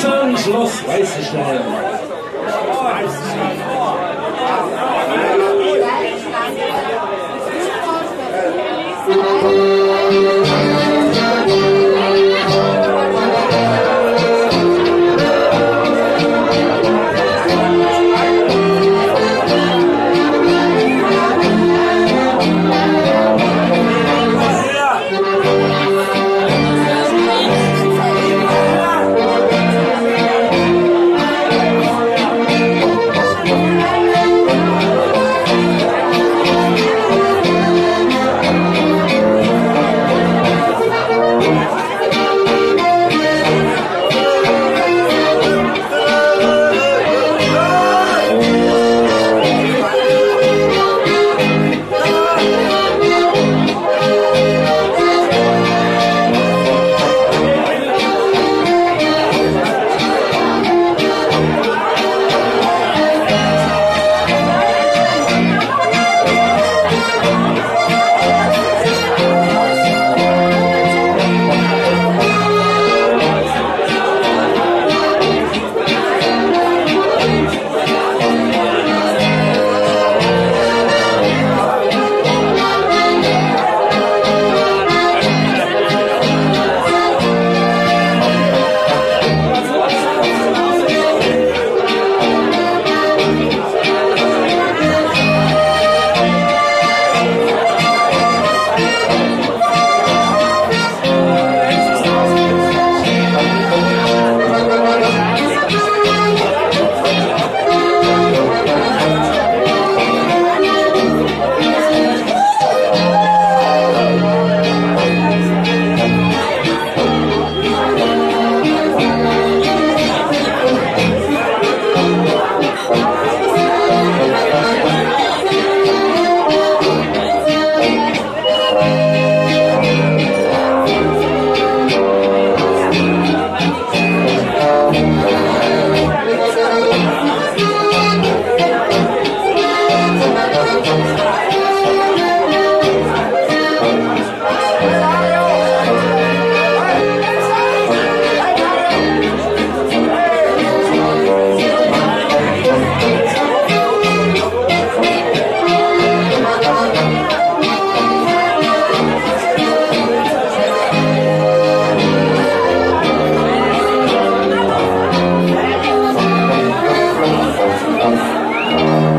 Außer im Schloss Weißenstein. Thank you. Wow.